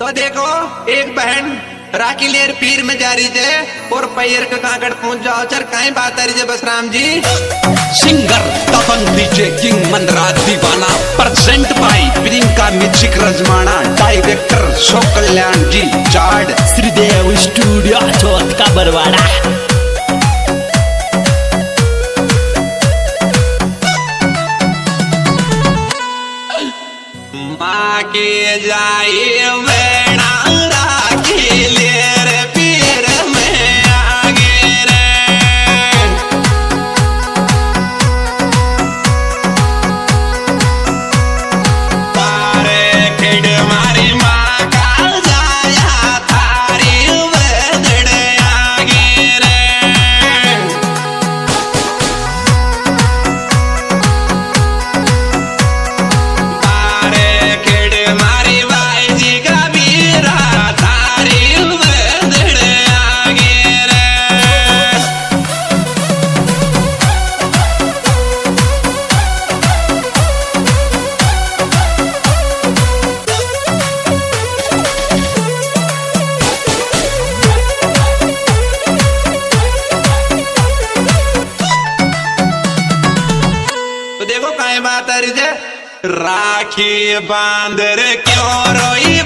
तो देखो एक बहन राखी लेर पीर में जा रही थे और पैर का कांकड़ पहुँच जाओ। चर कहीं बात आ रही है बस Ram ji? Singer Tapan DJ king Manraj Deewana present by Priyanka music रजमाना director सो कल्याण जी चार्ड। श्रीदेव स्टूडियो चौथ का बरवाड़ा। राखी बाँध क्यों रोई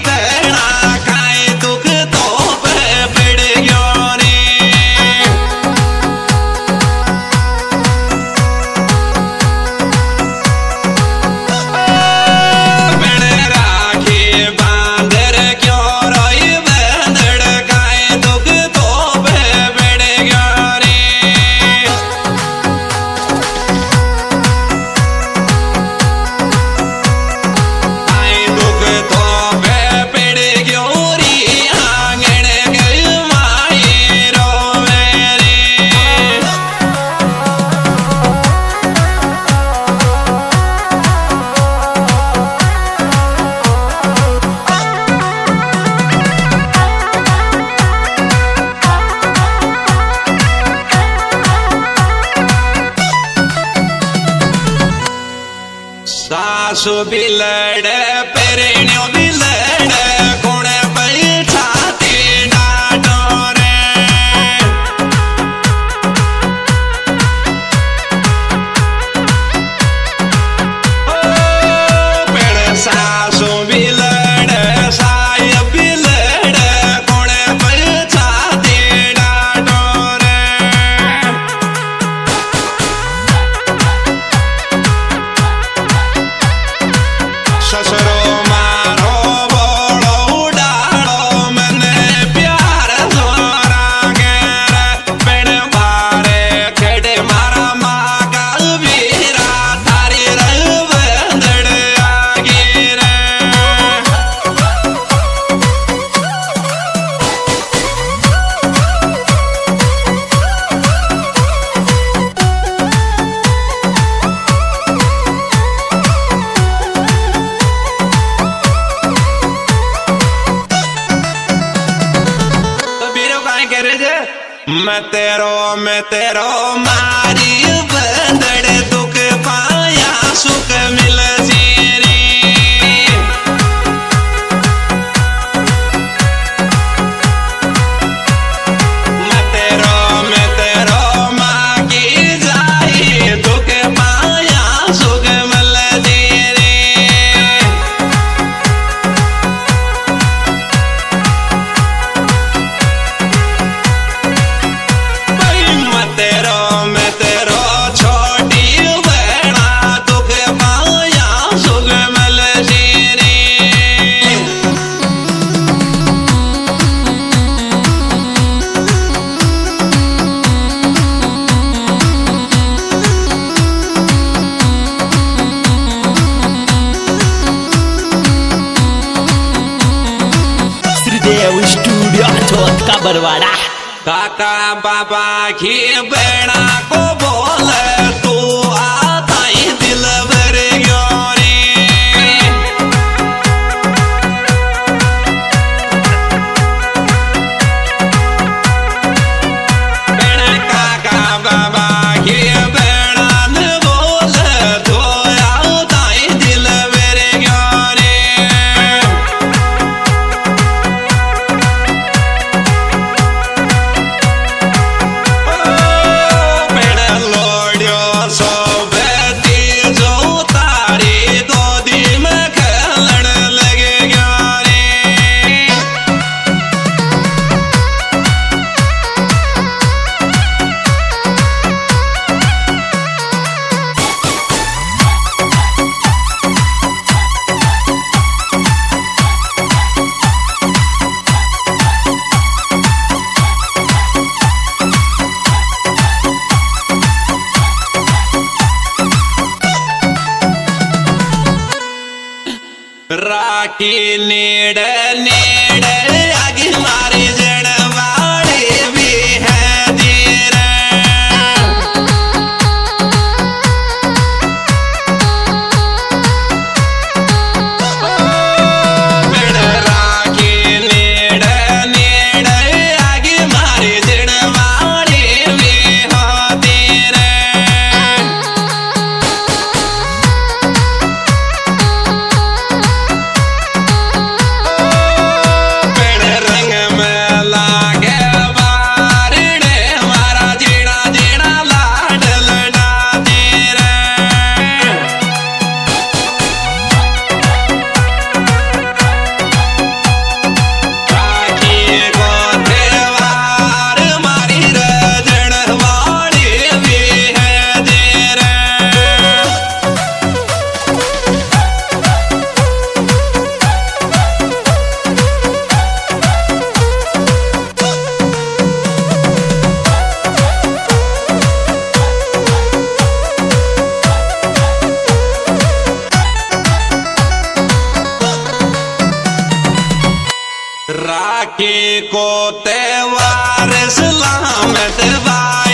特别。मैं तेरो मैं तेरो मारी बदड़ दुख पाया सुख मिल जी। बरवाड़ा। काका बाबा की बेड़ा को बोले। പിന്നീടനേ राखी को तेवार इस्लाम दिलवा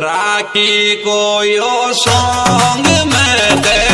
राखी को यो सॉन्ग में दे।